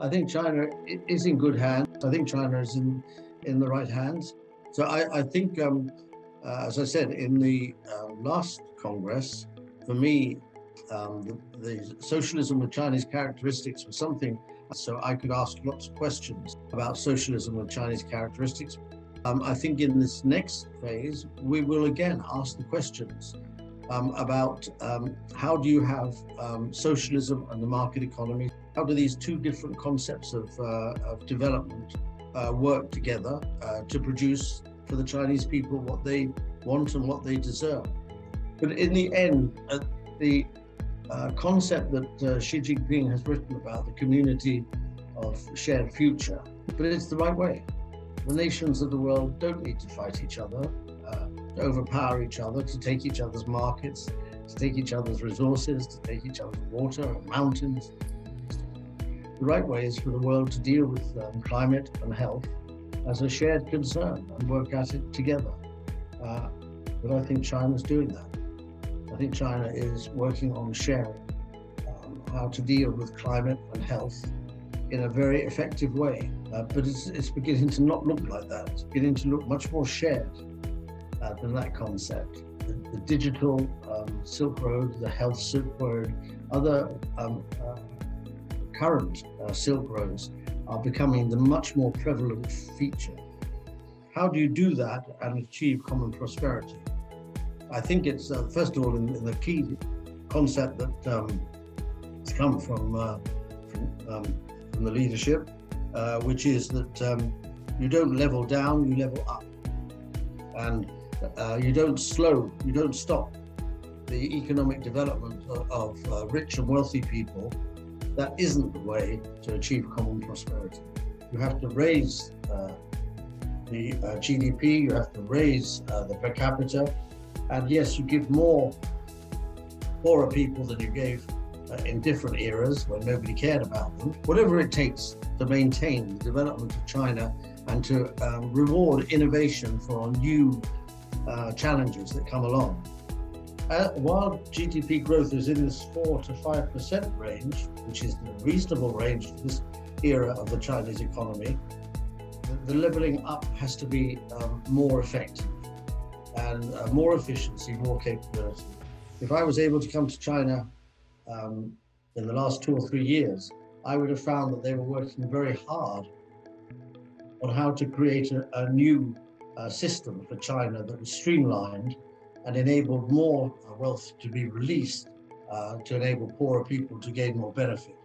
I think China is in good hands. I think China is in, in the right hands. So I, I think, um, uh, as I said, in the uh, last Congress, for me, um, the, the, socialism with Chinese characteristics was something so I could ask lots of questions about socialism with Chinese characteristics. Um, I think in this next phase, we will again ask the questions um, about um, how do you have um, socialism and the market economy? How do these two different concepts of, uh, of development uh, work together uh, to produce for the Chinese people what they want and what they deserve? But in the end, uh, the uh, concept that uh, Xi Jinping has written about, the community of shared future, but it's the right way. The nations of the world don't need to fight each other, to overpower each other, to take each other's markets, to take each other's resources, to take each other's water and mountains. The right way is for the world to deal with um, climate and health as a shared concern and work at it together. Uh, but I think China's doing that. I think China is working on sharing um, how to deal with climate and health in a very effective way. Uh, but it's, it's, beginning to not look like that. It's beginning to look much more shared uh, than that concept. The, the digital um, Silk Road, the health Silk Road, other um, uh, current uh, Silk Roads are becoming the much more prevalent feature. How do you do that and achieve common prosperity? I think it's, uh, first of all, in, in, the key concept that um, has come from, uh, from, um, from, the leadership, uh, which is that um, you don't level down, you level up. And uh, you don't slow, you don't stop the economic development of, of uh, rich and wealthy people. That isn't the way to achieve common prosperity. You have to raise uh, the GDP, you have to raise the per capita, and yes, you give more poorer people than you gave uh, in different eras when nobody cared about them. Whatever it takes to maintain the development of China and to um, reward innovation for new uh, challenges that come along. Uh, while GDP growth is in this 4 to 5% range, which is the reasonable range for this era of the Chinese economy, the, the leveling up has to be um, more effective and uh, more efficiency, more capability. If I was able to come to China um, in the last two or three years, I would have found that they were working very hard on how to create a, a new uh, system for China that was streamlined and enabled more wealth to be released uh, to enable poorer people to gain more benefit.